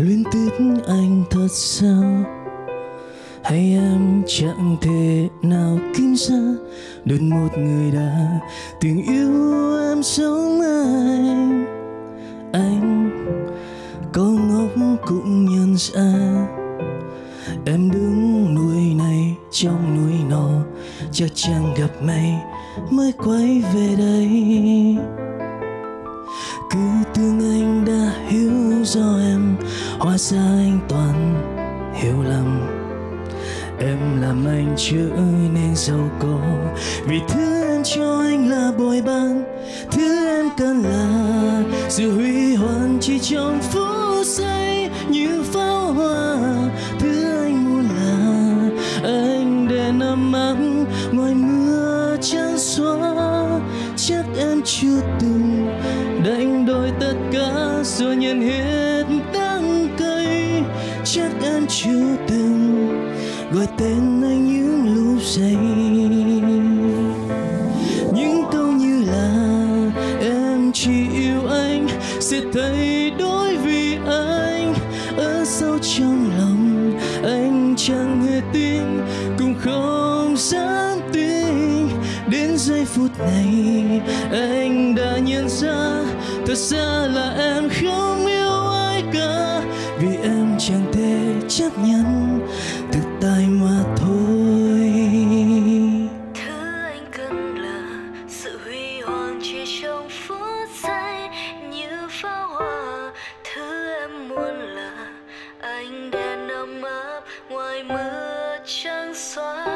luyến tiếc anh thật sao? Hay em chẳng thể nào kinh ra được một người đã từng yêu em sống anh anh có ngốc cũng nhận ra. Em đứng núi này, trong núi nọ chắc chắn gặp mây mới quay về đây cứ tưởng anh đã hiểu do em, hóa ra anh toàn hiểu lầm. Em làm anh chữ nên giàu có, vì thứ em cho anh là bồi bàn thứ em cần là sự huy hoàng chỉ trong phút rồi nhận hết đắng cay chắc anh chưa từng gọi tên anh những lúc say. Những câu như là, em chỉ yêu anh, sẽ thay đổi vì anh. Ở sâu trong lòng, anh chẳng hề tin, cũng không dám giây phút này, anh đã nhận ra thật ra là em không yêu ai cả vì em chẳng thể chấp nhận thực tại mà thôi Thứ anh cần là sự huy hoàng chỉ trong phút giây như pháo hoa. Thứ em muốn là anh đèn ấm áp ngoài mưa trắng xóa.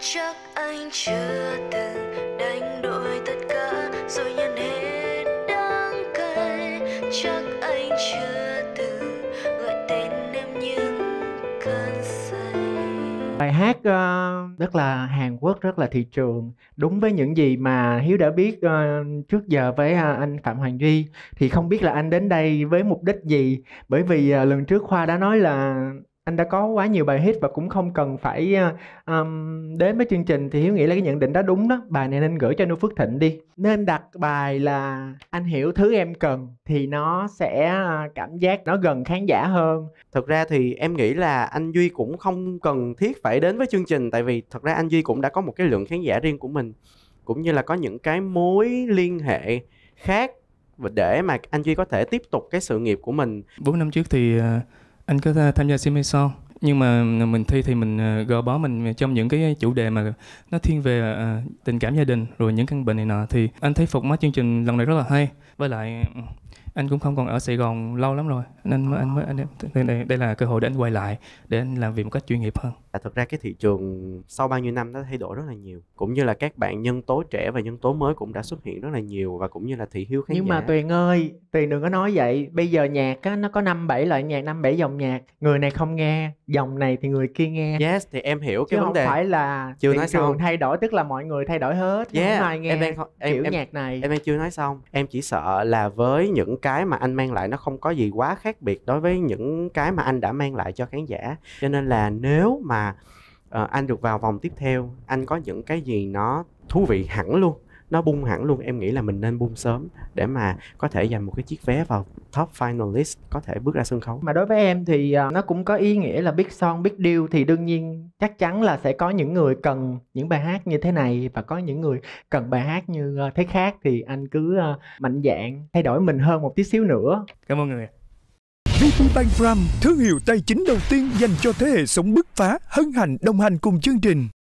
Chắc anh chưa từng rồi nhận hết đáng cay. Chắc anh chưa từng gọi tên em những cơn say. bài hát uh, rất là Hàn Quốc rất là thị trường đúng với những gì mà Hiếu đã biết uh, trước giờ với uh, anh Phạm Hoàng Duy thì không biết là anh đến đây với mục đích gì bởi vì lần trước Khoa đã nói là anh đã có quá nhiều bài hit và cũng không cần phải ừm, đến với chương trình thì Hiếu nghĩ là cái nhận định đó đúng đó. Bài này nên gửi cho Nu Phước Thịnh đi. Nên đặt bài là anh hiểu thứ em cần thì nó sẽ ờ, cảm giác nó gần khán giả hơn. Thực ra thì em nghĩ là anh duy cũng không cần thiết phải đến với chương trình tại vì thật ra anh duy cũng đã có một cái lượng khán giả riêng của mình cũng như là có những cái mối liên hệ khác và để mà anh duy có thể tiếp tục cái sự nghiệp của mình. 4 năm trước thì ờ, anh có tham gia sim hay sao? nhưng mà mình thi thì mình ờ, gò bó mình trong những cái chủ đề mà nó thiên về ờ, tình cảm gia đình rồi những căn bệnh này nọ. Thì anh thấy phục mắt chương trình lần này rất là hay. Với lại ừ, anh cũng không còn ở Sài Gòn lâu lắm rồi. Nên anh mới anh đây, đây là cơ hội để anh quay lại để anh làm việc một cách chuyên nghiệp hơn là thực ra cái thị trường sau bao nhiêu năm nó thay đổi rất là nhiều. Cũng như là các bạn nhân tố trẻ và nhân tố mới cũng đã xuất hiện rất là nhiều và cũng như là thị hiếu khán nhưng giả. Mà Tuyền ơi Tuyền đừng có nói vậy. Bây giờ nhạc á nó có năm bảy loại nhạc năm bảy dòng nhạc. Người này không nghe dòng này thì người kia nghe. Yes thì em hiểu chứ cái vấn không đề. phải là Chưa thị nói trường xong. thay đổi tức là mọi người thay đổi hết chứ yeah không ai nghe em đang em, kiểu em, nhạc này. Em đang chưa nói xong. Em chỉ sợ là với những cái mà anh mang lại Nó không có gì quá khác biệt Đối với những cái mà anh đã mang lại cho khán giả. Cho nên là nếu mà ờ, Anh được vào vòng tiếp theo. Anh có những cái gì nó thú vị hẳn luôn Nó bung hẳn luôn. Em nghĩ là mình nên bung sớm Để mà có thể giành một cái chiếc vé vào top finalist Có thể bước ra sân khấu. Mà đối với em thì à, nó cũng có ý nghĩa là big song big deal. Thì đương nhiên chắc chắn là sẽ có những người cần những bài hát như thế này và có những người cần bài hát như à, thế khác. Thì anh cứ mạnh dạn thay đổi mình hơn một tí xíu nữa. Cảm ơn người VPBank Prime, thương hiệu tài chính đầu tiên dành cho thế hệ sống bứt phá, hân hạnh đồng hành cùng chương trình.